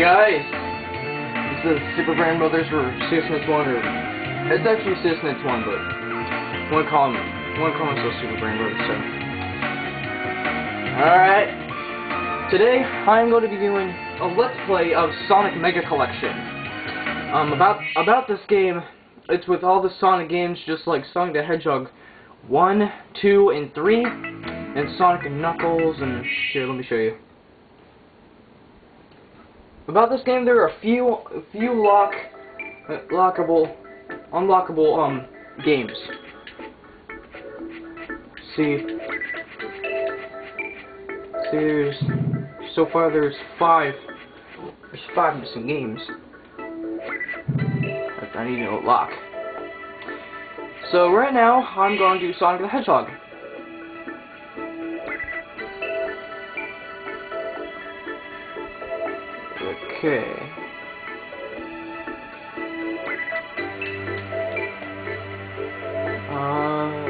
guys, this is Super Grandmothers Brothers for Sisnitz 1, it's actually Sisnitz 1, but one call one call myself Super Brand Brothers, so. Alright, today I'm going to be doing a Let's Play of Sonic Mega Collection. Um, about, about this game, it's with all the Sonic games, just like Sonic the Hedgehog 1, 2, and 3, and Sonic and Knuckles, and here, let me show you. About this game, there are a few, a few lock, lockable, unlockable um games. See, see, there's so far there's five, there's five missing games. I need to lock. So right now, I'm going to do Sonic the Hedgehog. Okay. Uh,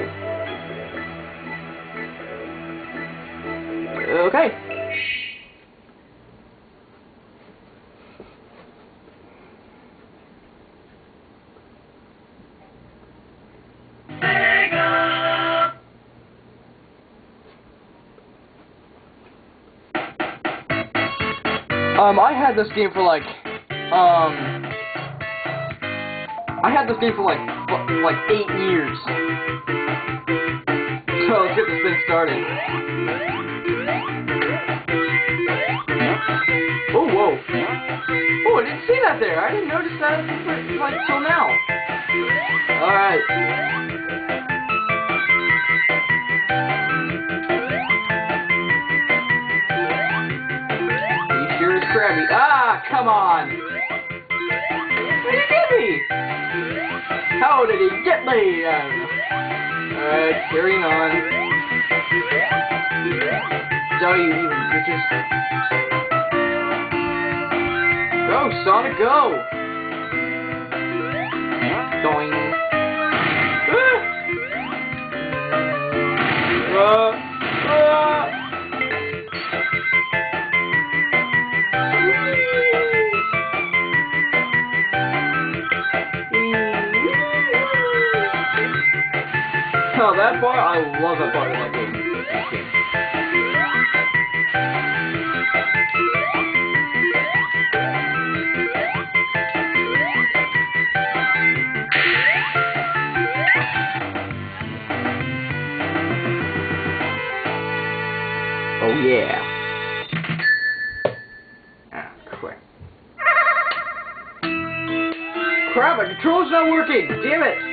okay. Um, I had this game for like, um, I had this game for like, like eight years. So let's get this thing started. Oh, whoa. Oh, I didn't see that there. I didn't notice that like till now. Alright. Krabby. Ah, come on! What did he get me? How did he get me? Alright, carrying on. So you even bitches. Go, Sonic, go! Going. Oh, that part, I love that part of that game. Oh yeah. Ah, crap. Crap, my controller's not working! Damn it!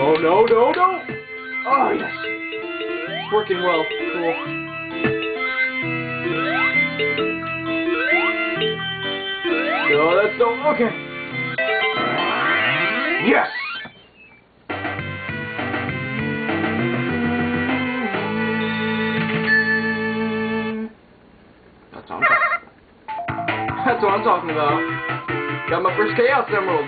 No, no, no, no! Oh, yes! It's working well. Cool. No, that's no... Okay. Yes! That's what That's what I'm talking about. Got my first Chaos Emerald.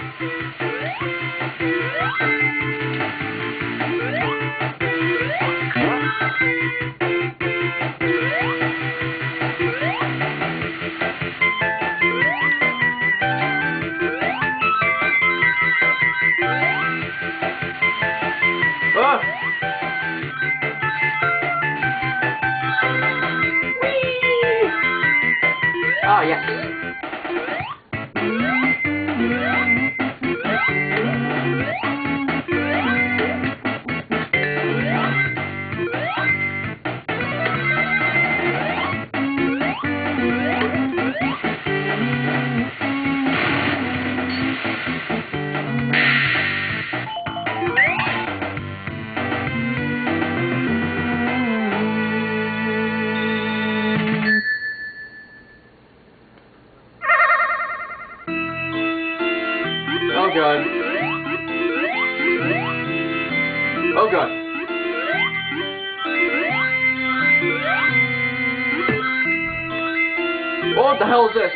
The hell is this?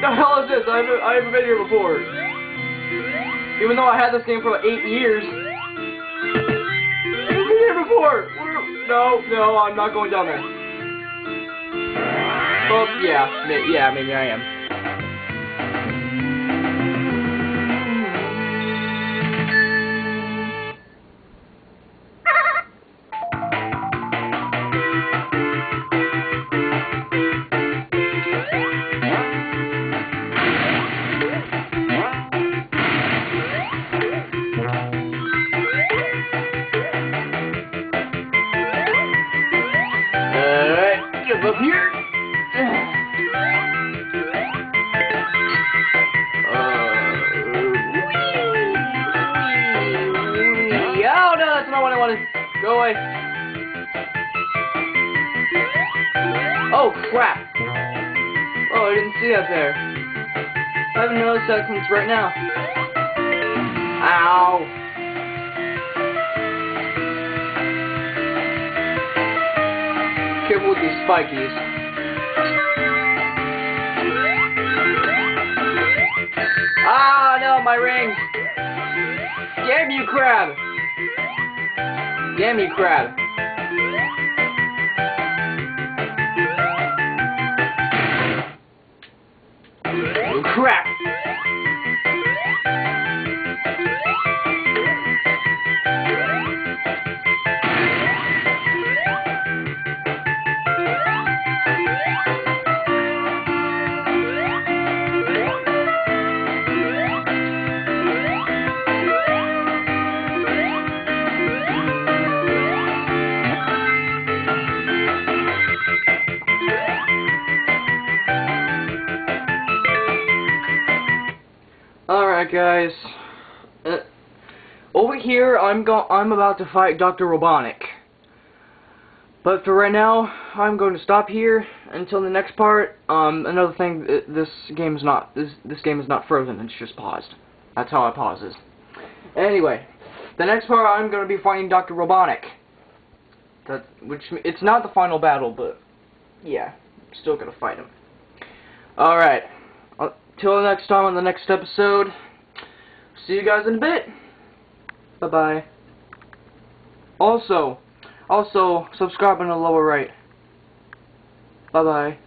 The hell is this? I haven't, I haven't been here before. Even though I had this game for like eight years. for? No, no, I'm not going down there. Oh, yeah, yeah, maybe I am. I wanted. Go away. Oh crap. Oh, I didn't see that there. I haven't noticed right now. Ow. careful with these spikies. Ah, no, my ring! Damn you, crab! Damn you, crab. Crap! Alright guys, uh, over here I'm go I'm about to fight Dr. Robotnik. But for right now, I'm going to stop here until the next part. Um, another thing, this game is not this this game is not frozen. It's just paused. That's how it pauses. Anyway, the next part I'm going to be fighting Dr. Robotnik. That which it's not the final battle, but yeah, I'm still gonna fight him. All right. Till next time on the next episode. See you guys in a bit. Bye-bye. Also, also, subscribe in the lower right. Bye-bye.